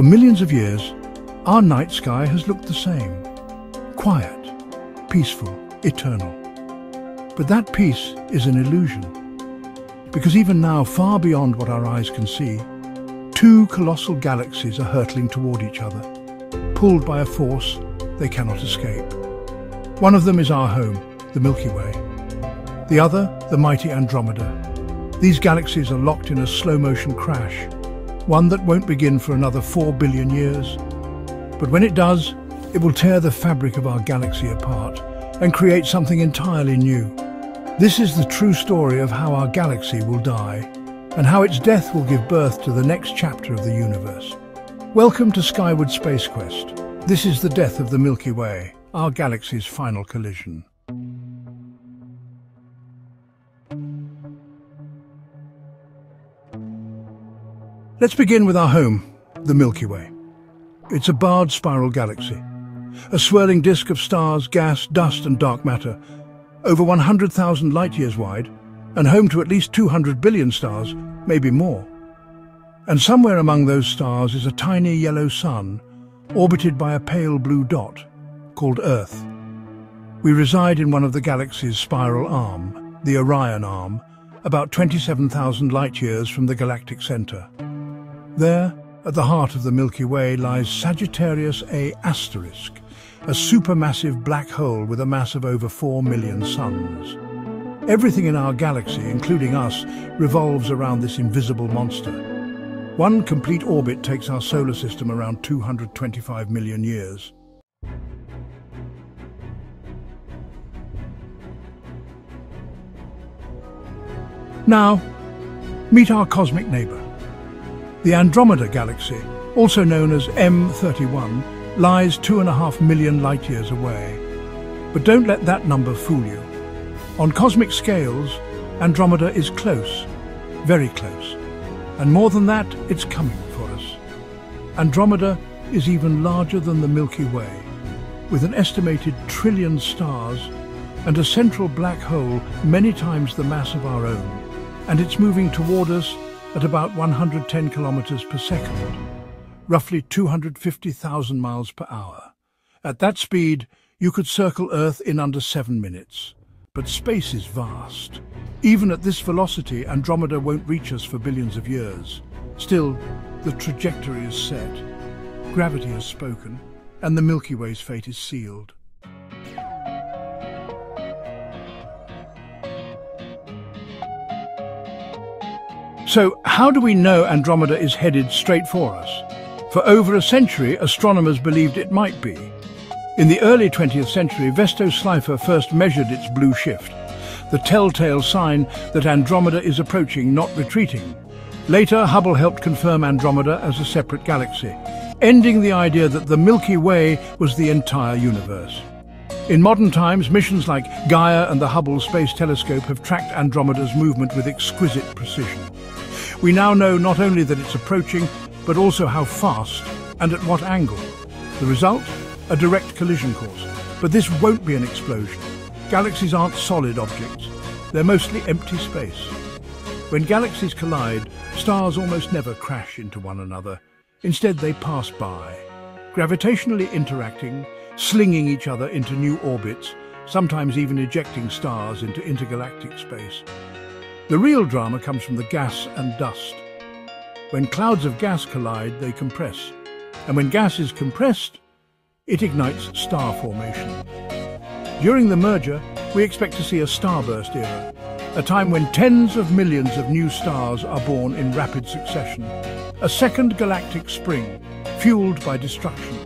For millions of years, our night sky has looked the same. Quiet, peaceful, eternal. But that peace is an illusion. Because even now, far beyond what our eyes can see, two colossal galaxies are hurtling toward each other, pulled by a force they cannot escape. One of them is our home, the Milky Way. The other, the mighty Andromeda. These galaxies are locked in a slow-motion crash, one that won't begin for another four billion years. But when it does, it will tear the fabric of our galaxy apart and create something entirely new. This is the true story of how our galaxy will die and how its death will give birth to the next chapter of the universe. Welcome to Skyward Space Quest. This is the death of the Milky Way, our galaxy's final collision. Let's begin with our home, the Milky Way. It's a barred spiral galaxy, a swirling disk of stars, gas, dust and dark matter, over 100,000 light-years wide, and home to at least 200 billion stars, maybe more. And somewhere among those stars is a tiny yellow sun, orbited by a pale blue dot, called Earth. We reside in one of the galaxy's spiral arm, the Orion Arm, about 27,000 light-years from the galactic centre. There, at the heart of the Milky Way, lies Sagittarius A asterisk, a supermassive black hole with a mass of over 4 million suns. Everything in our galaxy, including us, revolves around this invisible monster. One complete orbit takes our solar system around 225 million years. Now, meet our cosmic neighbour. The Andromeda Galaxy, also known as M31, lies two and a half million light-years away. But don't let that number fool you. On cosmic scales, Andromeda is close, very close. And more than that, it's coming for us. Andromeda is even larger than the Milky Way, with an estimated trillion stars and a central black hole many times the mass of our own. And it's moving toward us at about 110 kilometers per second, roughly 250,000 miles per hour. At that speed, you could circle Earth in under seven minutes. But space is vast. Even at this velocity, Andromeda won't reach us for billions of years. Still, the trajectory is set. Gravity has spoken, and the Milky Way's fate is sealed. So how do we know Andromeda is headed straight for us? For over a century, astronomers believed it might be. In the early 20th century, Vesto Slipher first measured its blue shift, the telltale sign that Andromeda is approaching, not retreating. Later, Hubble helped confirm Andromeda as a separate galaxy, ending the idea that the Milky Way was the entire universe. In modern times, missions like Gaia and the Hubble Space Telescope have tracked Andromeda's movement with exquisite precision. We now know not only that it's approaching, but also how fast and at what angle. The result? A direct collision course. But this won't be an explosion. Galaxies aren't solid objects. They're mostly empty space. When galaxies collide, stars almost never crash into one another. Instead, they pass by, gravitationally interacting, slinging each other into new orbits, sometimes even ejecting stars into intergalactic space. The real drama comes from the gas and dust. When clouds of gas collide, they compress. And when gas is compressed, it ignites star formation. During the merger, we expect to see a starburst era, a time when tens of millions of new stars are born in rapid succession. A second galactic spring, fueled by destruction.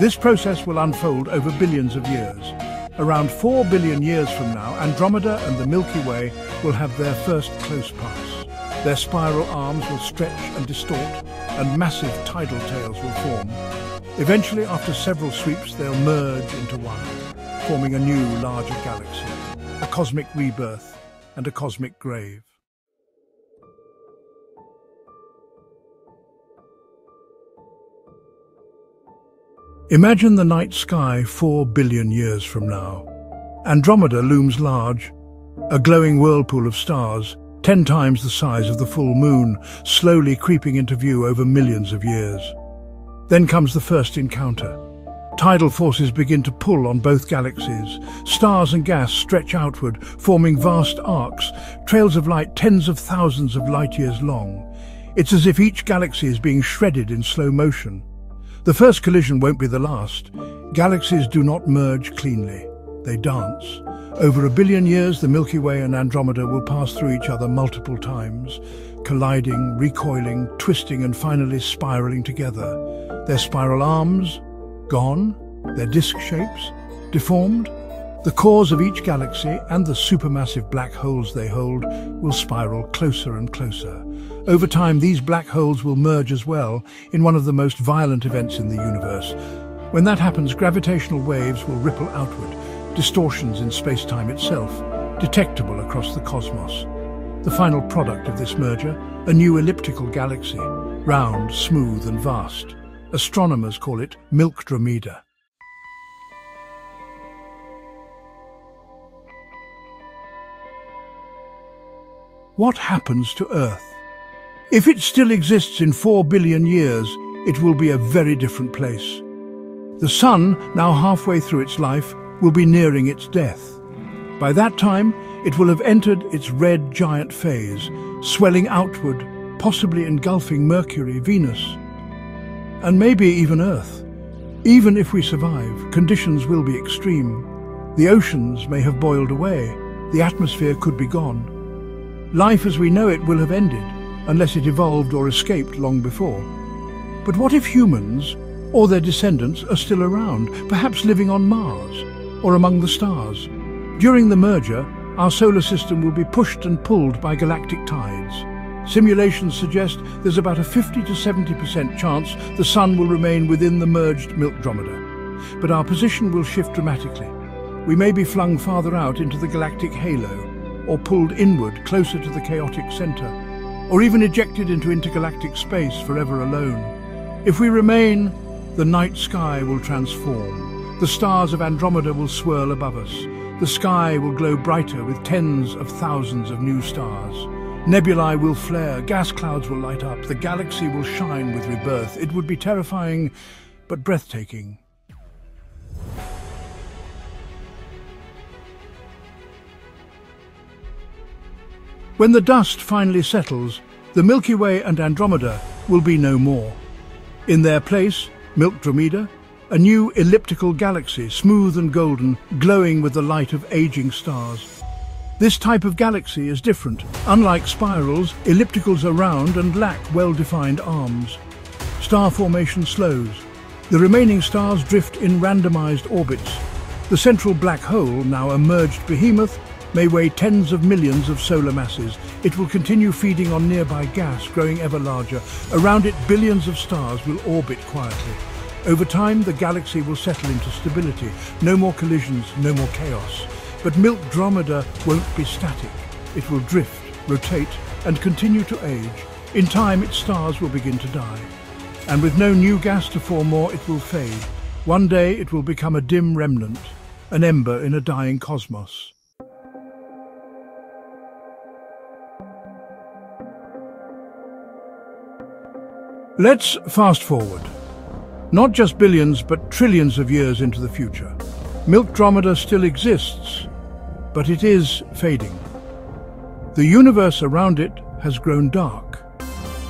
This process will unfold over billions of years. Around 4 billion years from now, Andromeda and the Milky Way will have their first close pass. Their spiral arms will stretch and distort, and massive tidal tails will form. Eventually, after several sweeps, they'll merge into one, forming a new, larger galaxy, a cosmic rebirth and a cosmic grave. Imagine the night sky four billion years from now. Andromeda looms large, a glowing whirlpool of stars, ten times the size of the full moon, slowly creeping into view over millions of years. Then comes the first encounter. Tidal forces begin to pull on both galaxies. Stars and gas stretch outward, forming vast arcs, trails of light tens of thousands of light years long. It's as if each galaxy is being shredded in slow motion. The first collision won't be the last. Galaxies do not merge cleanly. They dance. Over a billion years, the Milky Way and Andromeda will pass through each other multiple times, colliding, recoiling, twisting and finally spiraling together. Their spiral arms, gone, their disk shapes, deformed. The cores of each galaxy and the supermassive black holes they hold will spiral closer and closer. Over time, these black holes will merge as well in one of the most violent events in the universe. When that happens, gravitational waves will ripple outward, distortions in space-time itself, detectable across the cosmos. The final product of this merger, a new elliptical galaxy, round, smooth and vast. Astronomers call it Milkdromeda. What happens to Earth? If it still exists in four billion years, it will be a very different place. The Sun, now halfway through its life, will be nearing its death. By that time, it will have entered its red giant phase, swelling outward, possibly engulfing Mercury, Venus, and maybe even Earth. Even if we survive, conditions will be extreme. The oceans may have boiled away, the atmosphere could be gone. Life as we know it will have ended, unless it evolved or escaped long before. But what if humans, or their descendants, are still around, perhaps living on Mars, or among the stars? During the merger, our solar system will be pushed and pulled by galactic tides. Simulations suggest there's about a 50 to 70% chance the Sun will remain within the merged Milkdromeda. But our position will shift dramatically. We may be flung farther out into the galactic halo, or pulled inward closer to the chaotic centre, or even ejected into intergalactic space forever alone. If we remain, the night sky will transform. The stars of Andromeda will swirl above us. The sky will glow brighter with tens of thousands of new stars. Nebulae will flare, gas clouds will light up, the galaxy will shine with rebirth. It would be terrifying, but breathtaking. When the dust finally settles, the Milky Way and Andromeda will be no more. In their place, Milkdromeda, a new elliptical galaxy, smooth and golden, glowing with the light of aging stars. This type of galaxy is different. Unlike spirals, ellipticals are round and lack well-defined arms. Star formation slows. The remaining stars drift in randomized orbits. The central black hole, now a merged behemoth, may weigh tens of millions of solar masses. It will continue feeding on nearby gas, growing ever larger. Around it, billions of stars will orbit quietly. Over time, the galaxy will settle into stability. No more collisions, no more chaos. But Milkdromeda won't be static. It will drift, rotate and continue to age. In time its stars will begin to die. And with no new gas to form more, it will fade. One day it will become a dim remnant, an ember in a dying cosmos. Let's fast forward. Not just billions, but trillions of years into the future. Milkdromeda still exists, but it is fading. The universe around it has grown dark.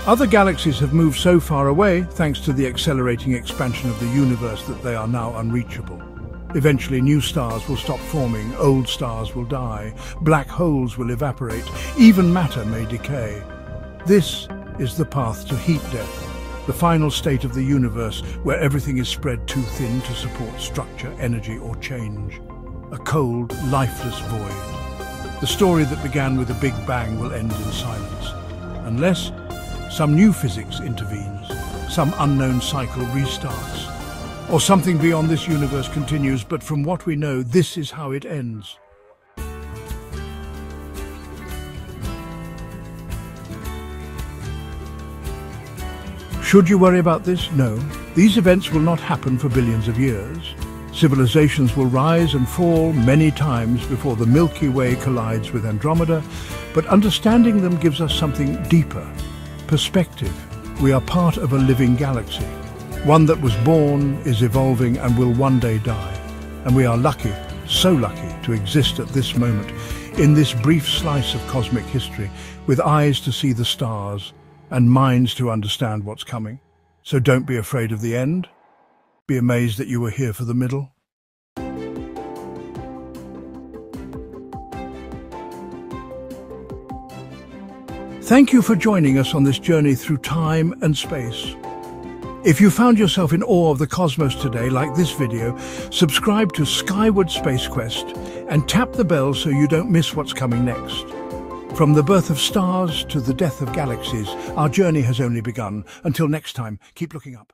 Other galaxies have moved so far away thanks to the accelerating expansion of the universe that they are now unreachable. Eventually new stars will stop forming, old stars will die, black holes will evaporate, even matter may decay. This is the path to heat death, the final state of the universe where everything is spread too thin to support structure, energy or change a cold, lifeless void. The story that began with a big bang will end in silence, unless some new physics intervenes, some unknown cycle restarts, or something beyond this universe continues, but from what we know, this is how it ends. Should you worry about this? No. These events will not happen for billions of years. Civilizations will rise and fall many times before the Milky Way collides with Andromeda, but understanding them gives us something deeper, perspective. We are part of a living galaxy. One that was born, is evolving and will one day die. And we are lucky, so lucky, to exist at this moment, in this brief slice of cosmic history, with eyes to see the stars and minds to understand what's coming. So don't be afraid of the end. Be amazed that you were here for the middle. Thank you for joining us on this journey through time and space. If you found yourself in awe of the cosmos today, like this video, subscribe to Skyward Space Quest and tap the bell so you don't miss what's coming next. From the birth of stars to the death of galaxies, our journey has only begun. Until next time, keep looking up.